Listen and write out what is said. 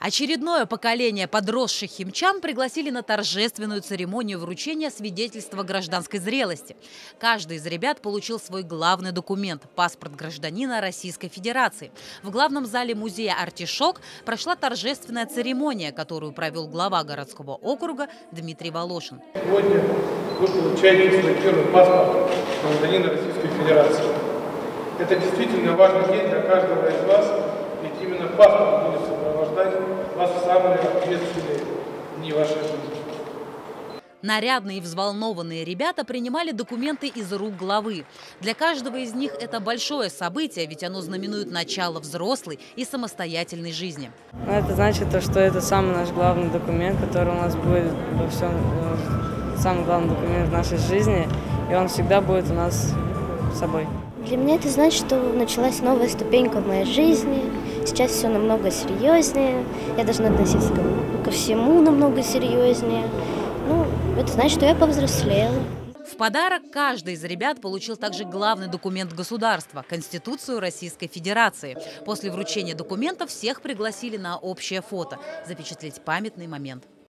Очередное поколение подросших химчан пригласили на торжественную церемонию вручения свидетельства гражданской зрелости. Каждый из ребят получил свой главный документ – паспорт гражданина Российской Федерации. В главном зале музея «Артишок» прошла торжественная церемония, которую провел глава городского округа Дмитрий Волошин. Сегодня вы получаете свой первый паспорт гражданина Российской Федерации. Это действительно важный день для каждого из вас, ведь именно паспорт будет сопровождать вас в ответственные дни вашей жизни. Нарядные и взволнованные ребята принимали документы из рук главы. Для каждого из них это большое событие, ведь оно знаменует начало взрослой и самостоятельной жизни. Ну, это значит, то, что это самый наш главный документ, который у нас будет во всем, э, самый главный документ в нашей жизни, и он всегда будет у нас с собой. Для меня это значит, что началась новая ступенька в моей жизни. Сейчас все намного серьезнее. Я должна относиться ко, ко всему намного серьезнее. Ну, это значит, что я повзрослела. В подарок каждый из ребят получил также главный документ государства – Конституцию Российской Федерации. После вручения документов всех пригласили на общее фото – запечатлеть памятный момент.